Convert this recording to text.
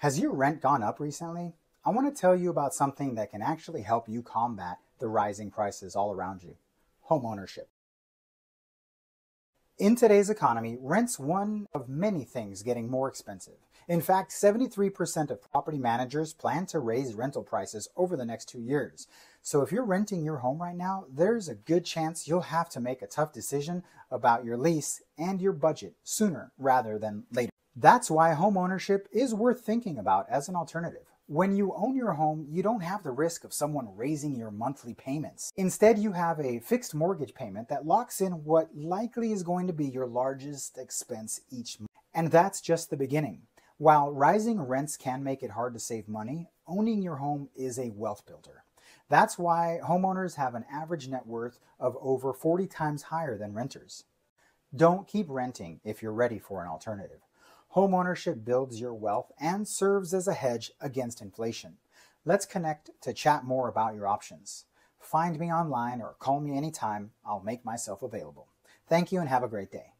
Has your rent gone up recently? I want to tell you about something that can actually help you combat the rising prices all around you homeownership. In today's economy, rent's one of many things getting more expensive. In fact, 73% of property managers plan to raise rental prices over the next two years. So if you're renting your home right now, there's a good chance you'll have to make a tough decision about your lease and your budget sooner rather than later. That's why homeownership is worth thinking about as an alternative. When you own your home, you don't have the risk of someone raising your monthly payments. Instead, you have a fixed mortgage payment that locks in what likely is going to be your largest expense each month. And that's just the beginning. While rising rents can make it hard to save money, owning your home is a wealth builder. That's why homeowners have an average net worth of over 40 times higher than renters. Don't keep renting if you're ready for an alternative. Homeownership builds your wealth and serves as a hedge against inflation. Let's connect to chat more about your options. Find me online or call me anytime. I'll make myself available. Thank you and have a great day.